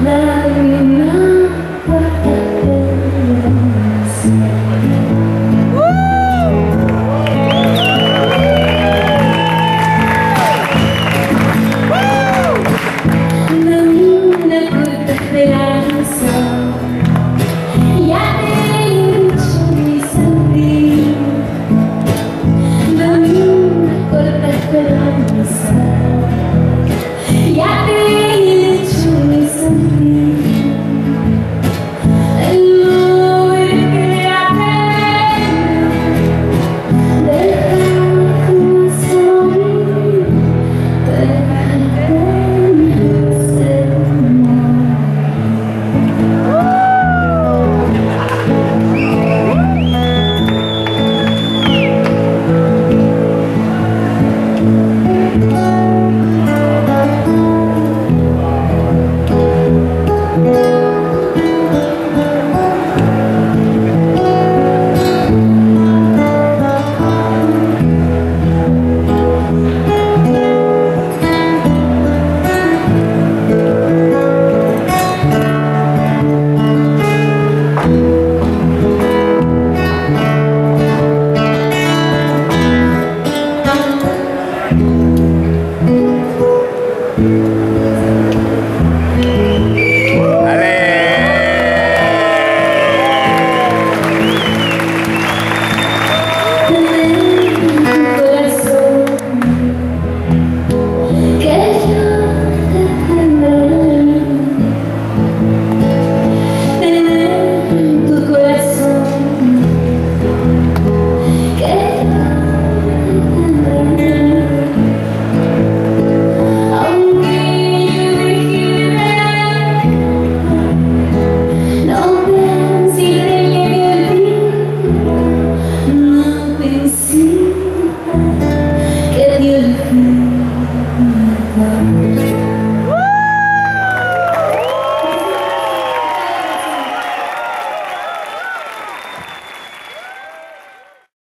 Let me know.